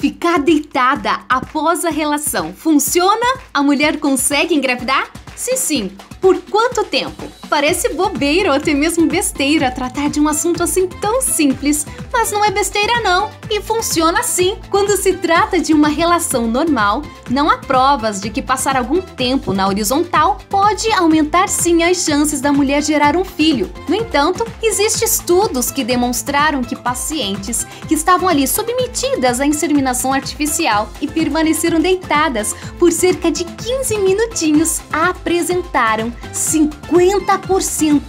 Ficar deitada após a relação funciona? A mulher consegue engravidar? Se sim, por quanto tempo? Parece bobeira ou até mesmo besteira tratar de um assunto assim tão simples, mas não é besteira não, e funciona assim. Quando se trata de uma relação normal, não há provas de que passar algum tempo na horizontal pode aumentar sim as chances da mulher gerar um filho. No entanto, existem estudos que demonstraram que pacientes que estavam ali submetidas à inseminação artificial e permaneceram deitadas por cerca de 15 minutinhos apresentaram 50%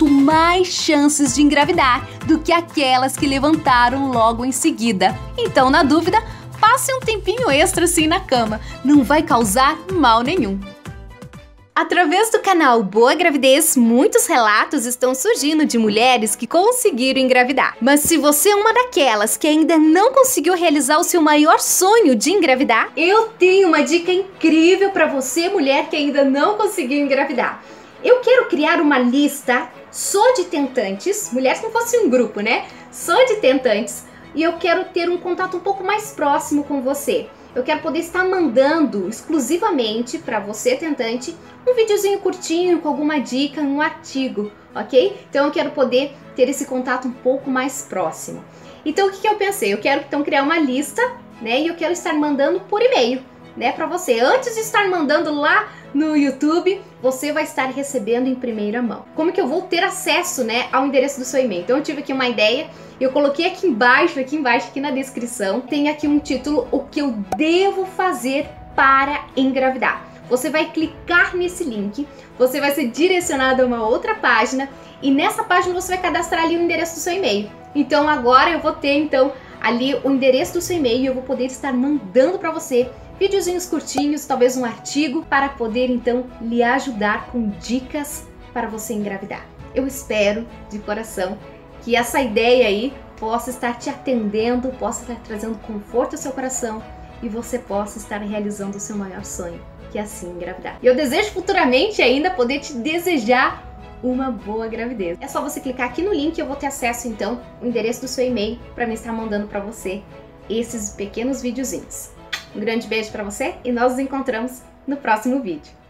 mais chances de engravidar do que aquelas que levantaram logo em seguida. Então, na dúvida, passe um tempinho extra assim na cama, não vai causar mal nenhum. Através do canal Boa Gravidez, muitos relatos estão surgindo de mulheres que conseguiram engravidar. Mas se você é uma daquelas que ainda não conseguiu realizar o seu maior sonho de engravidar, eu tenho uma dica incrível para você, mulher que ainda não conseguiu engravidar. Eu quero criar uma lista só de tentantes, mulheres como fosse um grupo, né? Só de tentantes, e eu quero ter um contato um pouco mais próximo com você eu quero poder estar mandando exclusivamente para você, tentante, um videozinho curtinho com alguma dica, um artigo, ok? Então eu quero poder ter esse contato um pouco mais próximo. Então o que, que eu pensei? Eu quero então criar uma lista, né? E eu quero estar mandando por e-mail, né, para você. Antes de estar mandando lá no YouTube, você vai estar recebendo em primeira mão. Como que eu vou ter acesso, né, ao endereço do seu e-mail? Então eu tive aqui uma ideia, eu coloquei aqui embaixo, aqui embaixo, aqui na descrição, tem aqui um título, o que eu devo fazer para engravidar. Você vai clicar nesse link, você vai ser direcionado a uma outra página e nessa página você vai cadastrar ali o endereço do seu e-mail. Então agora eu vou ter então ali o endereço do seu e-mail e eu vou poder estar mandando para você videozinhos curtinhos, talvez um artigo, para poder então lhe ajudar com dicas para você engravidar. Eu espero de coração que essa ideia aí possa estar te atendendo, possa estar trazendo conforto ao seu coração e você possa estar realizando o seu maior sonho, que é assim engravidar. E eu desejo futuramente ainda poder te desejar uma boa gravidez. É só você clicar aqui no link e eu vou ter acesso então o endereço do seu e-mail para me estar mandando para você esses pequenos videozinhos. Um grande beijo para você e nós nos encontramos no próximo vídeo.